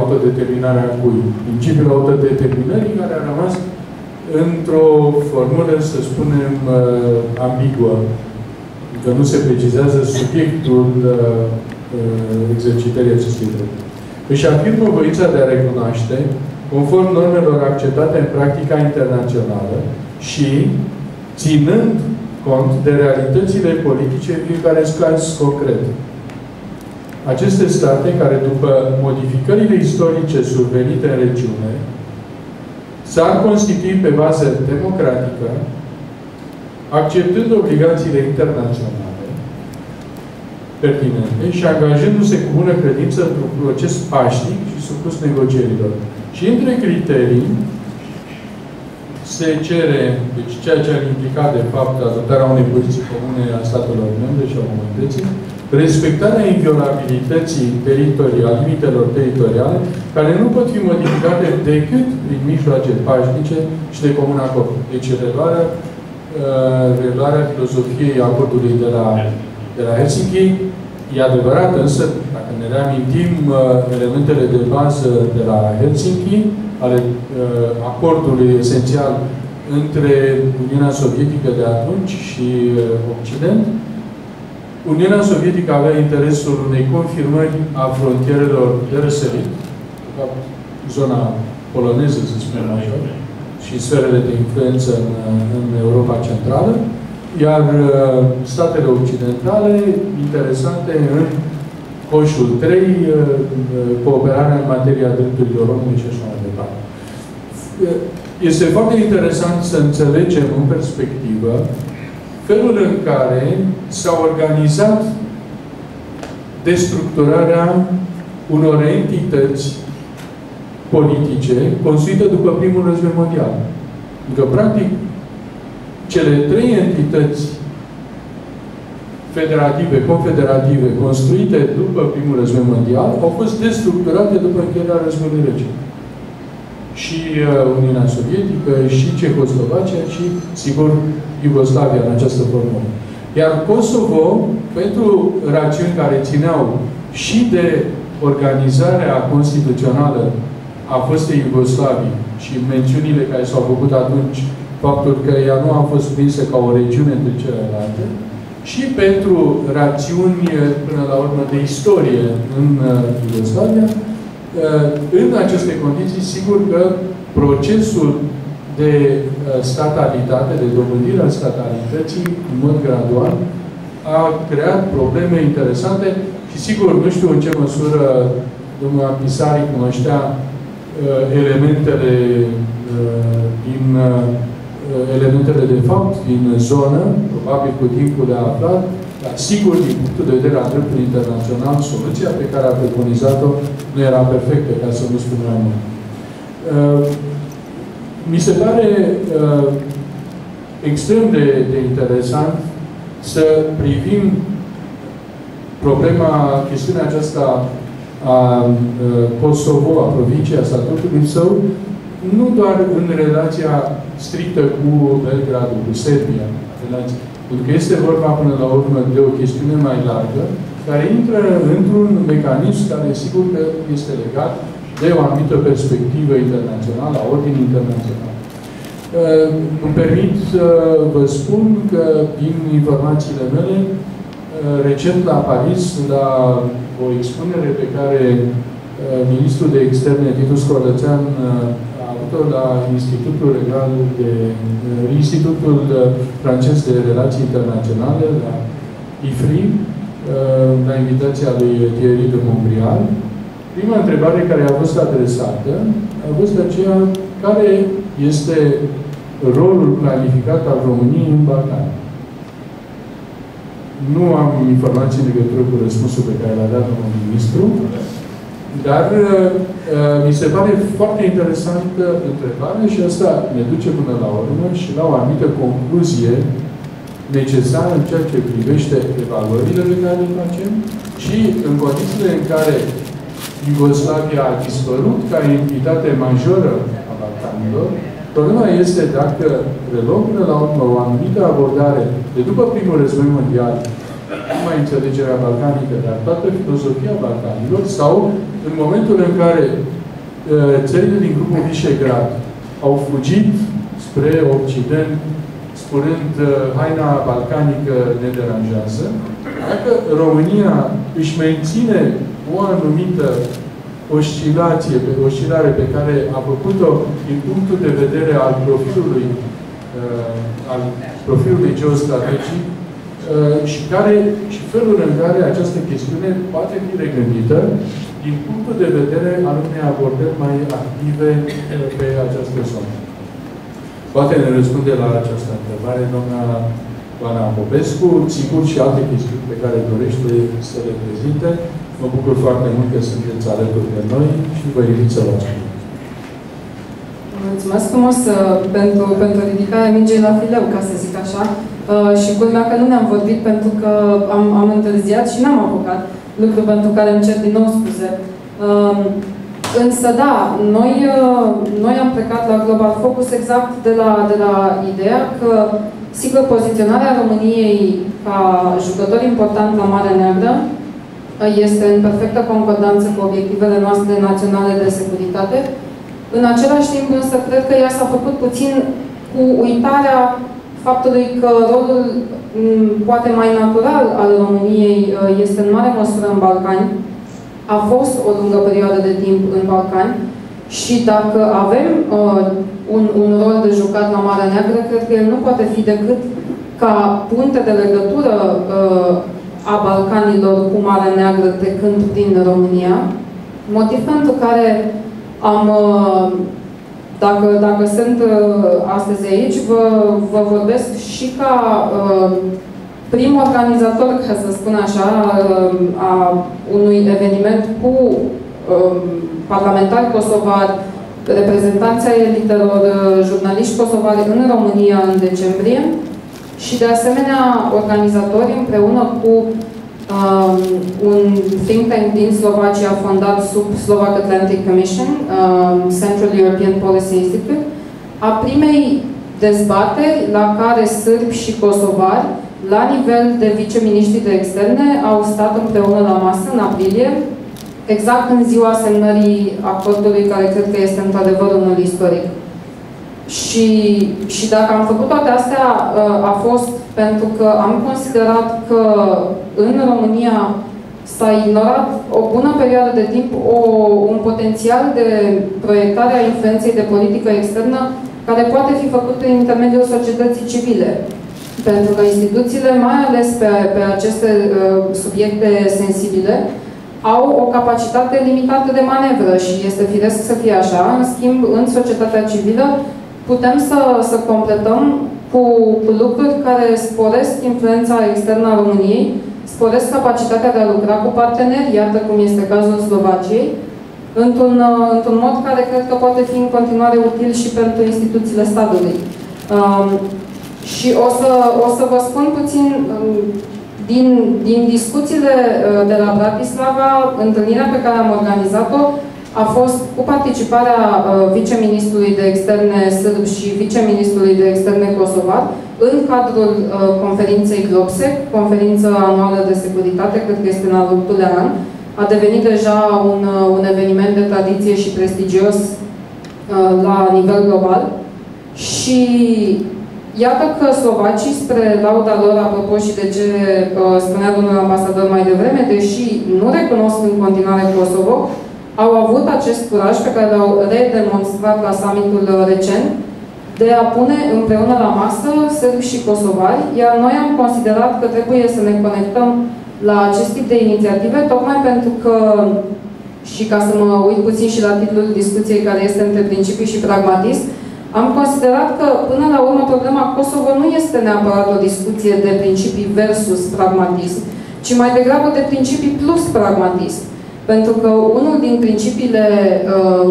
autodeterminarea cui? Principiul autodeterminării care a rămas într-o formulă, să spunem, uh, ambiguă. Că nu se precizează subiectul uh, uh, exercitării acestui drept. Își afirmă voința de a recunoaște, conform normelor acceptate în practica internațională și ținând cont de realitățile politice în fiecare caz concret. Aceste state, care după modificările istorice survenite în regiune, s-ar constitui pe bază democratică, acceptând obligațiile internaționale pertinente și angajându-se cu bună credință într-un proces pașnic și supus negocierilor. Și între criterii se cere, deci ceea ce ar implica, de fapt, adoptarea unei poziții comune a statelor membre și a comunității, respectarea inviolabilității teritoriale, limitelor teritoriale, care nu pot fi modificate decât prin mijloace pașnice și de comun acord. Deci reluarea, uh, reluarea filozofiei acordului de la, de la Helsinki e adevărat, însă, dacă ne reamintim uh, elementele de bază de la Helsinki, ale uh, acordului esențial între Uniunea Sovietică de atunci și Occident, Uniunea Sovietică avea interesul unei confirmări a frontierelor de răsărit, zona poloneză, să spunem așa, și sferele de influență în, în Europa Centrală, iar uh, statele occidentale interesante în coșul 3, uh, cooperarea în materia drepturilor omului și așa mai departe. Este foarte interesant să înțelegem în perspectivă felul în care s-a organizat destructurarea unor entități politice construite după primul război mondial. Adică, practic, cele trei entități federative, confederative, construite după primul război mondial, au fost destructurate după încheierea războiului rece și uh, Uniunea Sovietică, și Cehoslovacia, și, sigur, Iugoslavia în această formă. Iar Kosovo, pentru rațiuni care țineau și de organizarea constituțională a fostei Iugoslavii și mențiunile care s-au făcut atunci, faptul că ea nu a fost prinsă ca o regiune între celelalte, și pentru rațiuni, până la urmă, de istorie în uh, Iugoslavia, în aceste condiții, sigur că procesul de uh, statalitate, de dobândire a statalității, în mod gradual, a creat probleme interesante și, sigur, nu știu în ce măsură domnul Apisari cunoștea uh, elementele uh, din elementele de fapt din zonă, probabil cu timpul de aflat, dar sigur, din punctul de vedere al dreptului internațional, soluția pe care a preconizat-o nu era perfectă, ca să nu spun mai mult. Uh, mi se pare uh, extrem de, de interesant să privim problema, chestiunea aceasta a uh, Kosovo, a provinciei, a statutului său, nu doar în relația strictă cu Belgradul, cu Serbia, relația, pentru că este vorba până la urmă de o chestiune mai largă, care intră într-un mecanism care sigur că este legat de o anumită perspectivă internațională, a ordinii internaționale. Uh, îmi permit să vă spun că, din informațiile mele, uh, recent la Paris, la o expunere pe care uh, ministrul de externe, Titus Corlățean, la Institutul Legal de Institutul francez de Relații Internaționale, la IFRI, la invitația lui Thierry de Montbrial. Prima întrebare care a fost adresată a fost aceea care este rolul planificat al României în Balcani. Nu am informații în legătură cu răspunsul pe care l-a dat domnul ministru, dar uh, uh, mi se pare foarte interesantă întrebare și asta ne duce până la urmă și la o anumită concluzie necesară în ceea ce privește evaluările pe care le facem și în condițiile în care Iugoslavia a dispărut ca entitate majoră a Balcanilor, problema este dacă reluăm până la urmă o anumită abordare de după primul război mondial numai înțelegerea balcanică, dar toată filozofia balcanilor, sau în momentul în care uh, țările din grupul Visegrad au fugit spre Occident, spunând uh, haina balcanică ne deranjează, dacă România își menține o anumită oscilație, pe, oscilare pe care a făcut-o din punctul de vedere al profilului, uh, al profilului geostrategic uh, și, care, și felul în care această chestiune poate fi regândită din punctul de vedere al unei abordări mai active uh, pe această zonă. Poate ne răspunde la această întrebare doamna Oana Popescu, sigur și alte chestiuni pe care dorește să le prezinte. Mă bucur foarte mult că sunteți alături de noi și vă invit să luați Mulțumesc frumos uh, pentru, pentru ridicarea mingei la fileu, ca să zic așa. Uh, și culmea că nu ne-am vorbit pentru că am, am întârziat și n-am apucat, lucru pentru care îmi cer din nou scuze. Uh, însă, da, noi, uh, noi am plecat la Global Focus exact de la, de la ideea că, sigur, poziționarea României ca jucător important la Marea Neagră este în perfectă concordanță cu obiectivele noastre naționale de securitate. În același timp, însă, cred că ea s-a făcut puțin cu uitarea faptului că rolul poate mai natural al României uh, este în mare măsură în Balcani. A fost o lungă perioadă de timp în Balcani și dacă avem uh, un, un rol de jucat la Marea Neagră, cred că el nu poate fi decât ca punte de legătură uh, a Balcanilor cu Marea Neagră trecând prin România, motiv pentru care am, uh, dacă, dacă sunt uh, astăzi aici, vă, vă vorbesc și ca uh, prim organizator, ca să spun așa, a unui eveniment cu parlamentari kosovari, reprezentanții elitelor, jurnaliști kosovari în România în decembrie, și de asemenea organizatori împreună cu um, un think tank din Slovacia fondat sub Slovak Atlantic Commission, um, Central European Policy Institute, a primei dezbateri la care sârbi și kosovari, la nivel de viceministri de externe, au stat împreună la masă în aprilie, exact în ziua semnării acordului, care cred că este într-adevăr unul istoric. Și, și dacă am făcut toate astea, uh, a fost pentru că am considerat că în România s-a ignorat o bună perioadă de timp o, un potențial de proiectare a influenței de politică externă care poate fi făcut prin intermediul societății civile. Pentru că instituțiile, mai ales pe, pe aceste uh, subiecte sensibile, au o capacitate limitată de manevră și este firesc să fie așa. În schimb, în societatea civilă, putem să, să completăm cu, cu lucruri care sporesc influența externă a României, sporesc capacitatea de a lucra cu parteneri, iată cum este cazul Slovaciei, într-un, într mod care cred că poate fi în continuare util și pentru instituțiile statului. Um, și o să, o să vă spun puțin um, din, din discuțiile uh, de la Bratislava, întâlnirea pe care am organizat-o, a fost cu participarea uh, viceministrului de externe sârb și viceministrului de externe kosovar în cadrul uh, conferinței GLOBSEC, conferință anuală de securitate, cred că este în al doilea an. A devenit deja un, uh, un eveniment de tradiție și prestigios uh, la nivel global. Și Iată că slovacii, spre lauda lor, apropo și de ce uh, spunea domnul ambasador mai devreme, deși nu recunosc în continuare Kosovo, au avut acest curaj pe care l-au redemonstrat la summitul recent de a pune împreună la masă sârbi și kosovari, iar noi am considerat că trebuie să ne conectăm la acest tip de inițiative, tocmai pentru că, și ca să mă uit puțin și la titlul discuției care este între principii și pragmatism, am considerat că, până la urmă, problema Kosovo nu este neapărat o discuție de principii versus pragmatism, ci mai degrabă de principii plus pragmatism. Pentru că unul din principiile uh,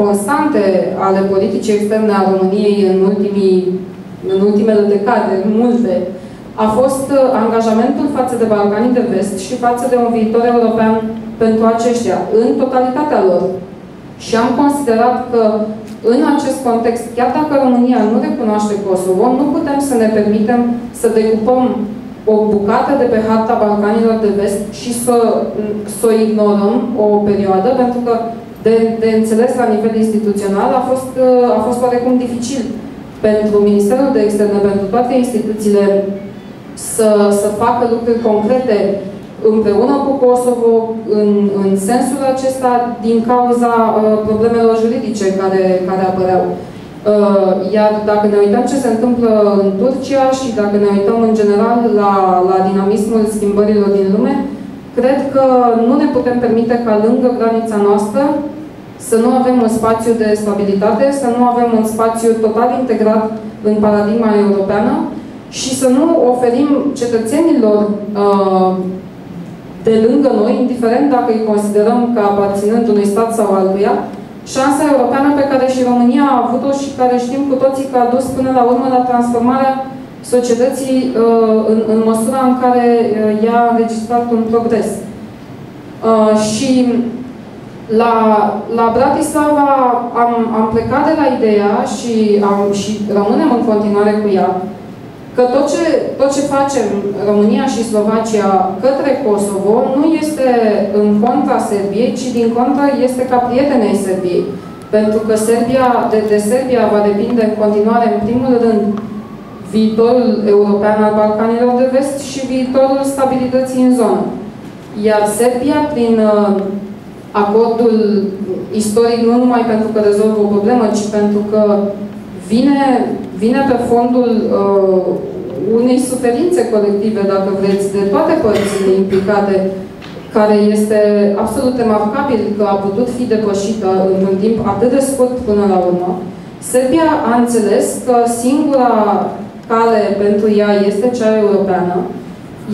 constante ale politicii externe a României în, ultimii, în ultimele decade, multe, a fost uh, angajamentul față de Balcanii de Vest și față de un viitor european pentru aceștia, în totalitatea lor. Și am considerat că în acest context, chiar dacă România nu recunoaște Kosovo, nu putem să ne permitem să decupăm o bucată de pe harta Balcanilor de Vest și să, să o ignorăm o perioadă, pentru că de, de înțeles la nivel instituțional a fost, a fost oarecum dificil pentru Ministerul de Externe, pentru toate instituțiile să, să facă lucruri concrete împreună cu Kosovo în, în sensul acesta din cauza uh, problemelor juridice care, care apăreau. Uh, iar dacă ne uităm ce se întâmplă în Turcia și dacă ne uităm în general la, la dinamismul schimbărilor din lume, cred că nu ne putem permite ca lângă granița noastră să nu avem un spațiu de stabilitate, să nu avem un spațiu total integrat în paradigma europeană și să nu oferim cetățenilor uh, de lângă noi, indiferent dacă îi considerăm ca aparținând unui stat sau altuia, șansa europeană pe care și România a avut-o și care știm cu toții că a dus până la urmă la transformarea societății uh, în, în măsura în care uh, ea a înregistrat un progres. Uh, și la, la Bratislava am, am plecat de la ideea și, am, și rămânem în continuare cu ea, că tot ce, tot ce facem România și Slovacia către Kosovo nu este în contra Serbiei, ci din contra este ca prietenei Serbiei. Pentru că Serbia, de, de Serbia va depinde în continuare, în primul rând, viitorul european al Balcanilor de Vest și viitorul stabilității în zonă. Iar Serbia, prin uh, acordul istoric, nu numai pentru că rezolvă o problemă, ci pentru că vine, vine pe fondul uh, unei suferințe colective, dacă vreți, de toate părțile implicate, care este absolut remarcabil că a putut fi depășită într-un timp atât de scurt până la urmă. Serbia a înțeles că singura cale pentru ea este cea europeană,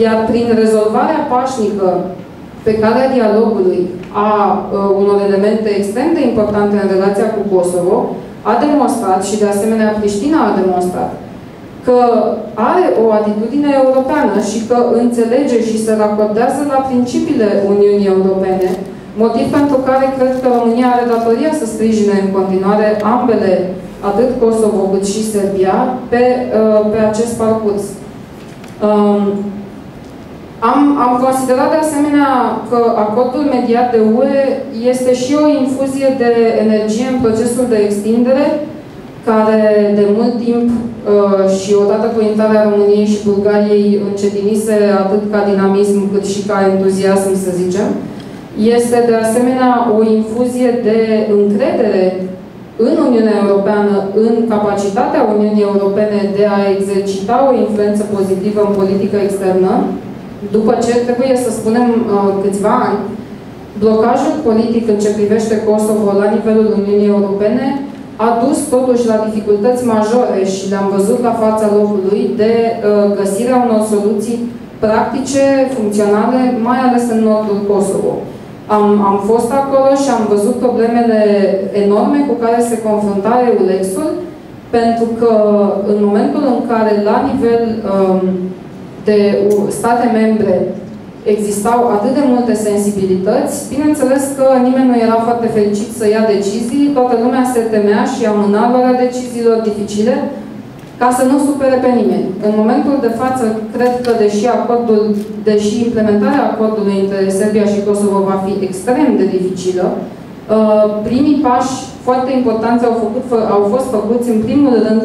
iar prin rezolvarea pașnică pe calea dialogului a uh, unor elemente extrem de importante în relația cu Kosovo, a demonstrat și de asemenea Pristina a demonstrat că are o atitudine europeană și că înțelege și se racordează la principiile Uniunii Europene, motiv pentru care cred că România are datoria să sprijine în continuare ambele, atât Kosovo cât și Serbia, pe, uh, pe acest parcurs. Um, am, am considerat de asemenea că acordul mediat de UE este și o infuzie de energie în procesul de extindere, care de mult timp uh, și odată cu intrarea României și Bulgariei încetinise atât ca dinamism cât și ca entuziasm, să zicem, este de asemenea o infuzie de încredere în Uniunea Europeană, în capacitatea Uniunii Europene de a exercita o influență pozitivă în politică externă, după ce trebuie să spunem uh, câțiva ani, blocajul politic în ce privește Kosovo la nivelul Uniunii Europene a dus totuși la dificultăți majore și le-am văzut la fața locului de uh, găsirea unor soluții practice, funcționale, mai ales în nordul Kosovo. Am, am fost acolo și am văzut problemele enorme cu care se confrunta EULEX-ul, pentru că în momentul în care la nivel um, de state membre existau atât de multe sensibilități, bineînțeles că nimeni nu era foarte fericit să ia decizii, toată lumea se temea și amâna luarea deciziilor dificile ca să nu supere pe nimeni. În momentul de față, cred că deși acordul, deși implementarea acordului între Serbia și Kosovo va fi extrem de dificilă, uh, primii pași foarte importanți au, făcut, au fost făcuți în primul rând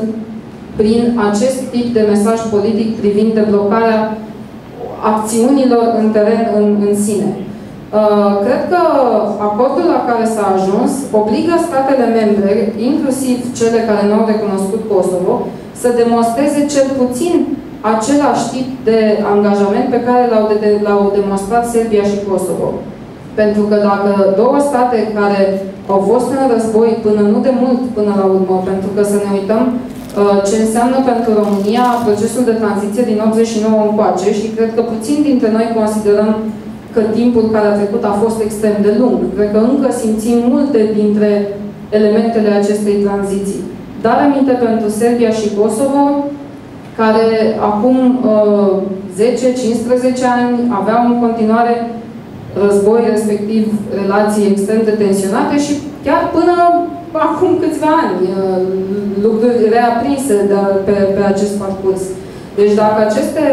prin acest tip de mesaj politic privind deblocarea acțiunilor în teren în, în sine. Uh, cred că acordul la care s-a ajuns obligă statele membre, inclusiv cele care nu au recunoscut Kosovo, să demonstreze cel puțin același tip de angajament pe care l-au de, demonstrat Serbia și Kosovo. Pentru că dacă două state care au fost în război până nu de mult până la urmă, pentru că să ne uităm Uh, ce înseamnă pentru România procesul de tranziție din 89 încoace și cred că puțin dintre noi considerăm că timpul care a trecut a fost extrem de lung. Cred că încă simțim multe dintre elementele acestei tranziții. Dar aminte pentru Serbia și Kosovo, care acum uh, 10-15 ani aveau în continuare război, respectiv relații extrem de tensionate și chiar până acum câțiva ani, uh, lucruri reaprinse de, pe, pe acest parcurs. Deci dacă, aceste,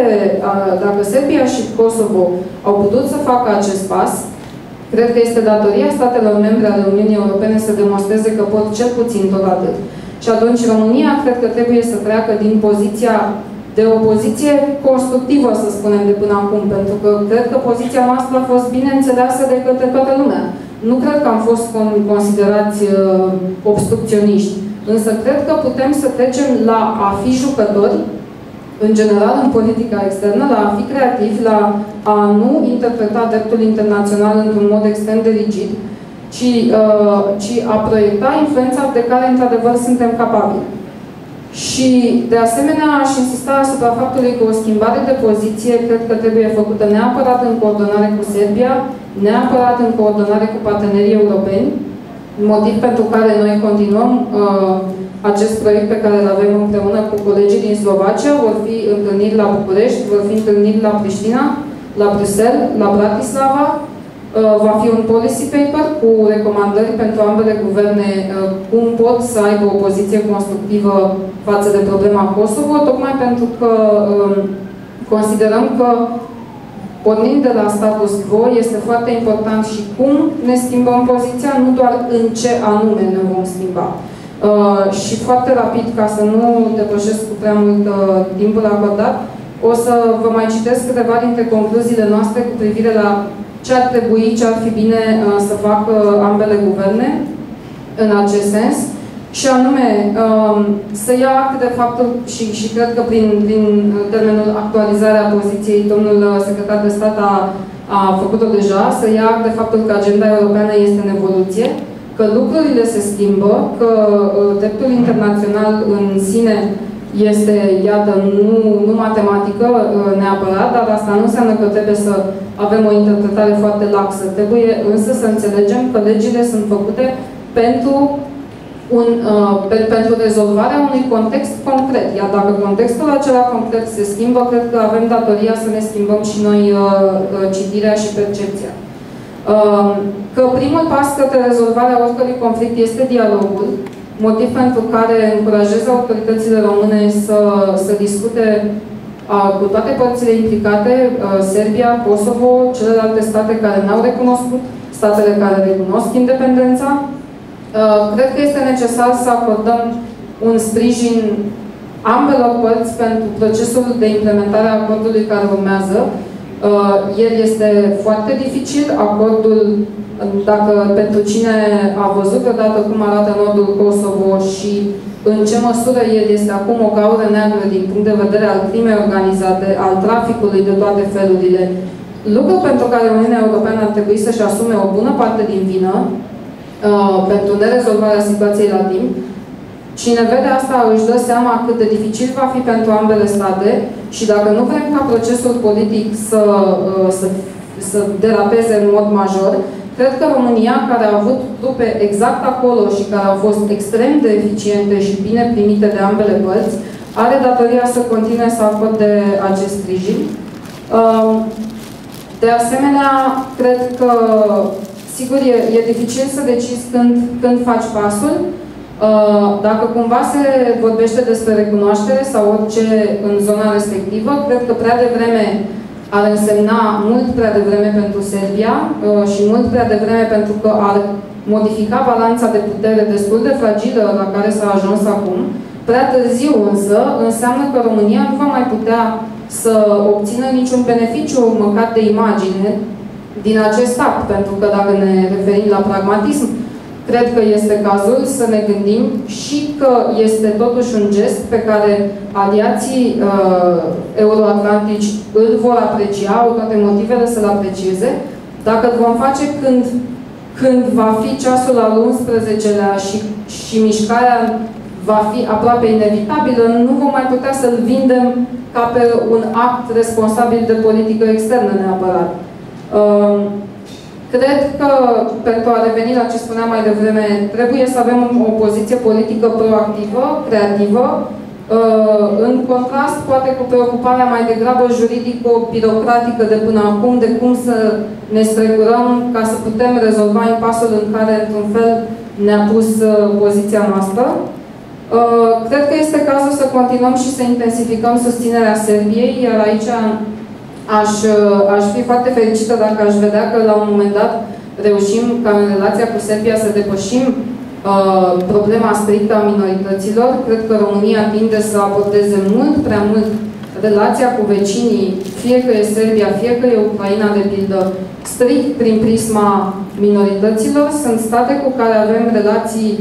dacă Serbia și Kosovo au putut să facă acest pas, cred că este datoria statelor membre ale Uniunii Europene să demonstreze că pot cel puțin tot atât. Și atunci România cred că trebuie să treacă din poziția de o poziție constructivă, să spunem, de până acum, pentru că cred că poziția noastră a fost bine înțeleasă de către toată lumea. Nu cred că am fost considerați uh, obstrucționiști, însă cred că putem să trecem la a fi jucători, în general în politica externă, la a fi creativi, la a nu interpreta dreptul internațional într-un mod extrem de rigid, ci, uh, ci a proiecta influența de care, într-adevăr, suntem capabili. Și, de asemenea, aș insista asupra faptului că o schimbare de poziție cred că trebuie făcută neapărat în coordonare cu Serbia, neapărat în coordonare cu partenerii europeni, motiv pentru care noi continuăm uh, acest proiect pe care îl avem împreună cu colegii din Slovacia. Vor fi întâlniri la București, vor fi întâlniri la Priștina, la Bruxelles, la Bratislava, Uh, va fi un policy paper cu recomandări pentru ambele guverne uh, cum pot să aibă o poziție constructivă față de problema Kosovo, tocmai pentru că um, considerăm că pornind de la status quo, este foarte important și cum ne schimbăm poziția, nu doar în ce anume ne vom schimba. Uh, și foarte rapid, ca să nu depășesc cu prea mult uh, timpul acordat, o să vă mai citesc câteva dintre concluziile noastre cu privire la ce ar trebui, ce ar fi bine uh, să facă ambele guverne în acest sens și anume um, să ia act de faptul și, și cred că prin, prin termenul actualizarea poziției domnul secretar de stat a, a făcut-o deja, să ia act de faptul că agenda europeană este în evoluție, că lucrurile se schimbă, că uh, dreptul internațional în sine este, iată, nu, nu matematică uh, neapărat, dar asta nu înseamnă că trebuie să avem o interpretare foarte laxă. Trebuie însă să înțelegem că legile sunt făcute pentru, un, uh, pe, pentru rezolvarea unui context concret. Iar dacă contextul acela concret se schimbă, cred că avem datoria să ne schimbăm și noi uh, uh citirea și percepția. Uh, că primul pas către rezolvarea oricărui conflict este dialogul, motiv pentru care încurajez autoritățile române să, să discute cu toate părțile implicate, Serbia, Kosovo, celelalte state care n-au recunoscut, statele care recunosc independența. Cred că este necesar să acordăm un sprijin ambelor părți pentru procesul de implementare a acordului care urmează. El este foarte dificil, acordul dacă pentru cine a văzut odată cum arată nordul Kosovo și în ce măsură el este acum o gaură neagră din punct de vedere al crimei organizate, al traficului de toate felurile, lucru pentru care Uniunea Europeană ar trebui să-și asume o bună parte din vină uh, pentru nerezolvarea situației la timp, Cine vede asta își dă seama cât de dificil va fi pentru ambele state și dacă nu vrem ca procesul politic să, uh, să, să derapeze în mod major, Cred că România, care a avut trupe exact acolo și care au fost extrem de eficiente și bine primite de ambele părți, are datoria să continue să acorde acest sprijin. Um, de asemenea, cred că, sigur, e, e dificil să decizi când, când faci pasul. Uh, dacă cumva se vorbește despre recunoaștere sau orice în zona respectivă, cred că prea devreme ar însemna mult prea devreme pentru Serbia uh, și mult prea devreme pentru că ar modifica balanța de putere destul de fragilă la care s-a ajuns acum. Prea târziu însă înseamnă că România nu va mai putea să obțină niciun beneficiu măcar de imagine din acest act, pentru că dacă ne referim la pragmatism, cred că este cazul să ne gândim și că este totuși un gest pe care aliații uh, euroatlantici îl vor aprecia, au toate motivele să-l aprecieze, dacă îl vom face când, când va fi ceasul al 11-lea și, și mișcarea va fi aproape inevitabilă, nu vom mai putea să-l vindem ca pe un act responsabil de politică externă neapărat. Uh, Cred că, pentru a reveni la ce spuneam mai devreme, trebuie să avem o poziție politică proactivă, creativă, uh, în contrast, poate cu preocuparea mai degrabă juridico-birocratică de până acum, de cum să ne strecurăm ca să putem rezolva impasul în care, într-un fel, ne-a pus uh, poziția noastră. Cred că este cazul să continuăm și să intensificăm susținerea Serbiei, iar aici aș, aș fi foarte fericită dacă aș vedea că la un moment dat reușim ca în relația cu Serbia să depășim uh, problema strictă a minorităților. Cred că România tinde să abordeze mult prea mult relația cu vecinii, fie că e Serbia, fie că e Ucraina, de pildă, strict prin prisma minorităților. Sunt state cu care avem relații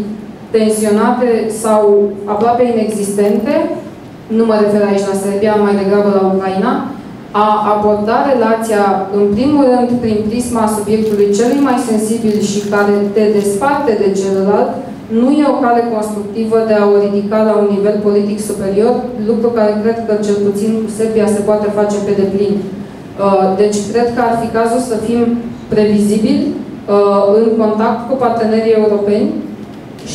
tensionate sau aproape inexistente. Nu mă refer aici la Serbia, mai degrabă la Ucraina a aborda relația, în primul rând, prin prisma subiectului celui mai sensibil și care te desparte de celălalt, nu e o cale constructivă de a o ridica la un nivel politic superior, lucru care cred că cel puțin cu Serbia se poate face pe deplin. Uh, deci cred că ar fi cazul să fim previzibili uh, în contact cu partenerii europeni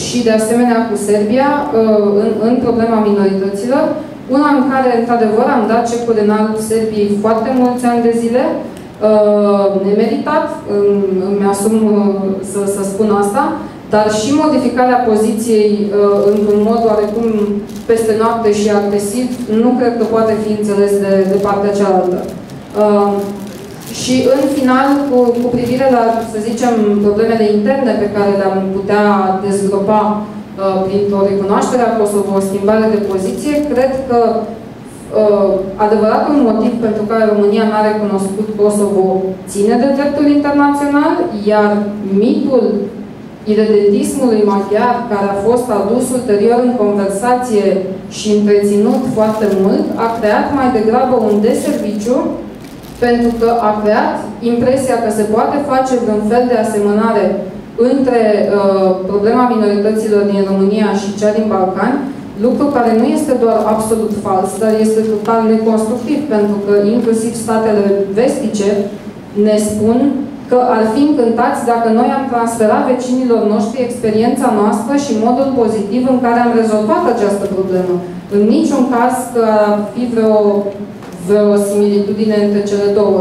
și de asemenea cu Serbia uh, în, în problema minorităților, una în care, într-adevăr, am dat cecul în alb Serbiei foarte mulți ani de zile, uh, nemeritat, îmi asum uh, să, să spun asta, dar și modificarea poziției uh, într-un mod oarecum peste noapte și agresiv, nu cred că poate fi înțeles de, de partea cealaltă. Și în final, cu, cu privire la, să zicem, problemele interne pe care le-am putea dezgropa Uh, printr-o recunoaștere a Kosovo, o schimbare de poziție, cred că uh, adevăratul motiv pentru care România n-a recunoscut Kosovo ține de dreptul internațional, iar mitul irredentismului maghiar, care a fost adus ulterior în conversație și întreținut foarte mult, a creat mai degrabă un deserviciu pentru că a creat impresia că se poate face vreun fel de asemănare între uh, problema minorităților din România și cea din Balcani, lucru care nu este doar absolut fals, dar este total neconstructiv, pentru că inclusiv statele vestice ne spun că ar fi încântați dacă noi am transferat vecinilor noștri experiența noastră și modul pozitiv în care am rezolvat această problemă. În niciun caz că ar fi vreo, vreo similitudine între cele două.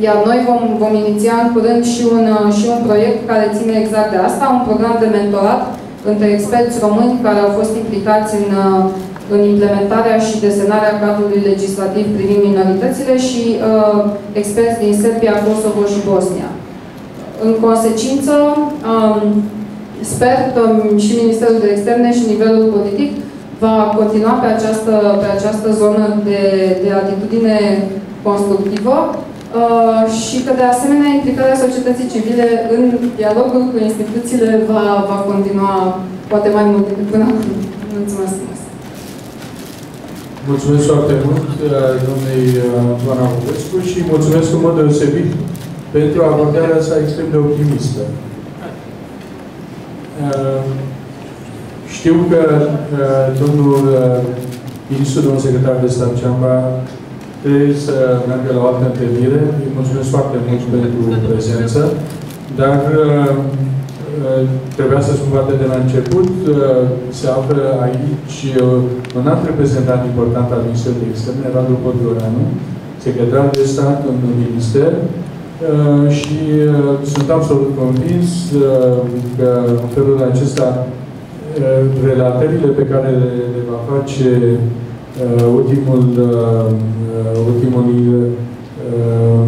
Iar noi vom, vom iniția în curând și un, și un proiect care ține exact de asta, un program de mentorat între experți români care au fost implicați în, în implementarea și desenarea cadrului legislativ privind minoritățile și uh, experți din Serbia, Kosovo și Bosnia. În consecință, um, sper că și Ministerul de Externe și nivelul politic va continua pe această, pe această zonă de, de atitudine constructivă Uh, și că, de asemenea, implicarea societății civile în dialogul cu instituțiile va, va continua poate mai mult decât până acum. Mulțumesc! Mulțumesc foarte mult, uh, domnului Antoana uh, Vulescu și mulțumesc în mod deosebit pentru abordarea sa extrem de optimistă. Știu că domnul ministru, domnul secretar de stat Ceamba, trebuie să meargă la o altă întâlnire. Îi mulțumesc foarte mult pentru prezență, dar uh, uh, trebuia să spun poate de la început, uh, se află aici un alt reprezentant important al Ministerului de Externe, Radu Podgoranu, secretar de stat în minister, și sunt absolut convins că în felul acesta relatările pe care le, le va face ultimul Uh, ultimului uh,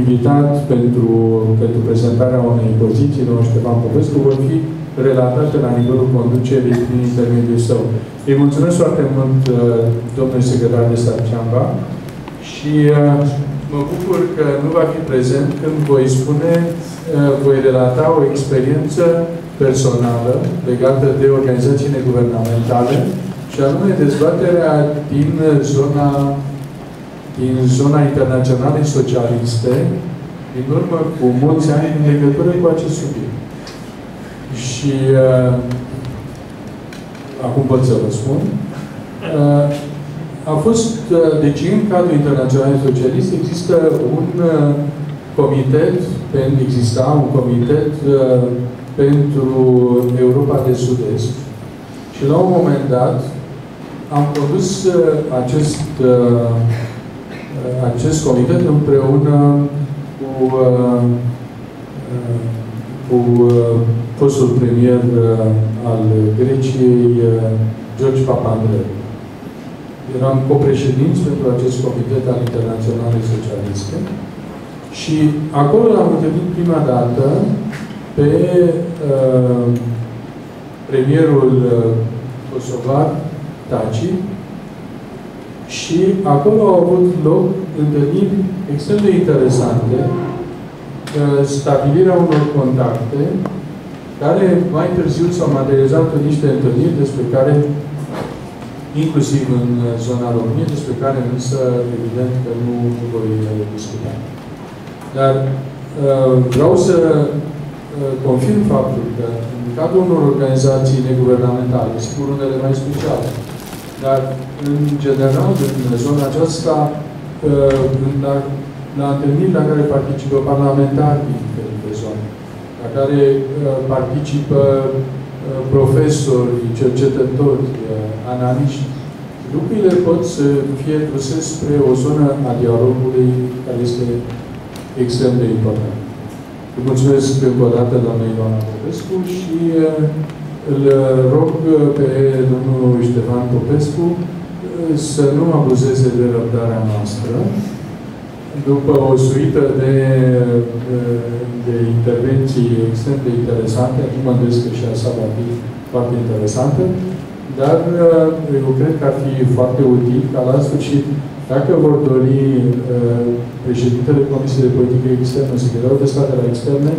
invitat pentru, pentru prezentarea unei poziții, domnul Ștefan Popescu, vor fi relatate la nivelul conducerii prin intermediul său. Îi mulțumesc foarte mult uh, domnului secretar de stat Ceamba și mă bucur că nu va fi prezent când voi spune, voi relata o experiență personală legată de organizații neguvernamentale și anume dezbaterea din zona din zona internațională socialiste, în urmă cu mulți ani în legătură cu acest subiect. Și uh, acum pot să vă spun. Uh, a fost, uh, deci în cadrul internațional socialist există un uh, comitet, exista un comitet uh, pentru Europa de Sud-Est și la un moment dat am produs uh, acest uh, acest comitet împreună cu uh, uh, cu fostul premier al Greciei, George Papandreou. Eram copreședinți pentru acest comitet al Internaționalei Socialiste și acolo l-am întâlnit prima dată pe uh, premierul uh, kosovar, Taci, și acolo au avut loc întâlniri extrem de interesante, uh, stabilirea unor contacte, care mai târziu s-au materializat în niște întâlniri despre care, inclusiv în zona României, despre care însă, evident, că nu voi discuta. Dar uh, vreau să uh, confirm faptul că în cadrul unor organizații neguvernamentale, sigur unele mai speciale, dar în general, în zona aceasta, uh, la, la întâlniri la care participă parlamentari din diferite zone, la care participă profesori, cercetători, analiști, lucrurile pot să fie duse spre o zonă a dialogului care este extrem de important. Îi mulțumesc încă o dată doamna Ioana Popescu și uh, îl rog pe domnul Ștefan Popescu uh, să nu abuzeze de răbdarea noastră. După o suită de, uh, de intervenții extrem de interesante, acum mă că și asta va fi foarte interesantă, dar eu cred că ar fi foarte util ca la sfârșit dacă vor dori uh, președintele Comisiei de Politică Externă, secretarul de state la externe,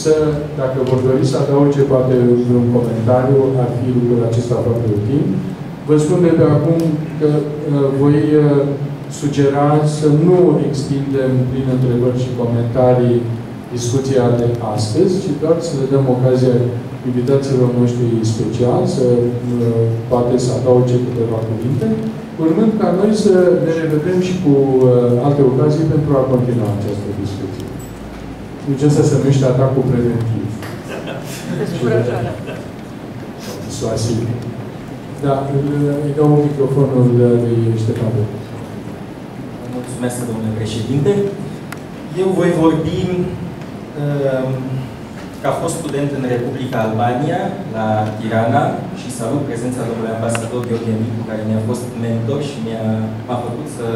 să, dacă vor dori să adauge poate un comentariu, ar fi lucrul acesta foarte util. Vă spun de pe acum că uh, voi uh, sugera să nu extindem prin întrebări și comentarii discuția de astăzi, ci doar să le dăm ocazia invitațiilor noștri speciali să uh, poate să adauge câteva cuvinte urmând ca noi să ne revedem și cu uh, alte ocazii pentru a continua această discuție. Deci asta se numește atacul preventiv. Descurajarea. Suasiv. Da, îi dau microfonul lui Ștefan Mulțumesc, domnule președinte. Eu voi vorbi uh, că a fost student în Republica Albania, la Tirana, și salut prezența domnului ambasador Gheorghe Micu, care mi-a fost mentor și mi-a făcut să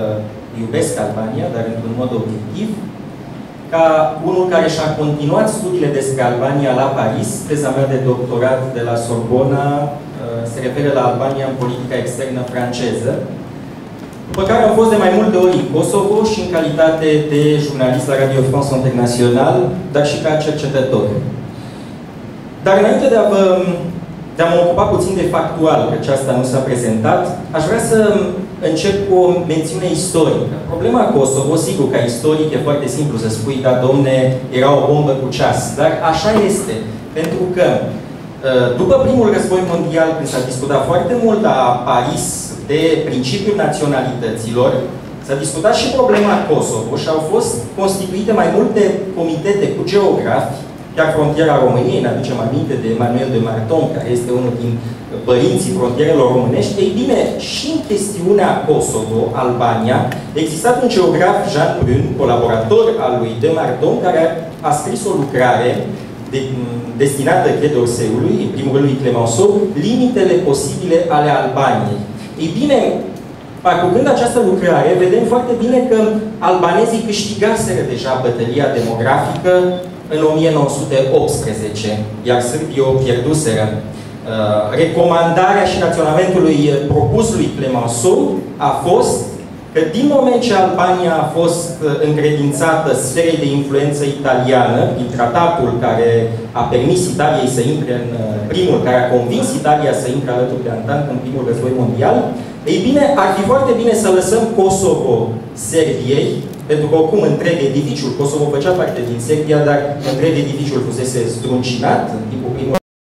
iubesc Albania, dar într-un mod obiectiv. Ca unul care și-a continuat studiile despre Albania la Paris, teza mea de doctorat de la Sorbona uh, se referă la Albania în politica externă franceză, după care am fost de mai multe ori în Kosovo și în calitate de jurnalist la Radio France International, dar și ca cercetător. Dar înainte de a, vă, de a mă ocupa puțin de factual, că aceasta nu s-a prezentat, aș vrea să încep cu o mențiune istorică. Problema Kosovo, sigur, ca istoric e foarte simplu să spui, da, domne, era o bombă cu ceas. Dar așa este. Pentru că uh, după primul război mondial, când s-a discutat foarte mult la Paris de principiul naționalităților, S-a discutat și problema Kosovo și au fost constituite mai multe comitete cu geografi Chiar frontiera României, ne aducem aminte de Emanuel de Marton, care este unul din părinții frontierelor românești. Ei bine, și în chestiunea Kosovo, Albania, a existat un geograf, Jean Brun, colaborator al lui de Marton, care a scris o lucrare de, destinată Chedorseului, în primul rând lui Clemenceau, limitele posibile ale Albaniei. Ei bine, parcurgând această lucrare, vedem foarte bine că albanezii câștigaseră deja bătălia demografică în 1918, iar sârbii o pierduseră. Uh, recomandarea și raționamentului propus lui Clemenceau a fost că din moment ce Albania a fost uh, încredințată sferei de influență italiană, prin tratatul care a permis Italiei să intre în uh, primul, care a convins Italia să intre alături de Antant în primul război mondial, ei bine, ar fi foarte bine să lăsăm Kosovo Serbiei, pentru că oricum întreg edificiul, Kosovo făcea parte din Serbia, dar întreg edificiul fusese zdruncinat în timpul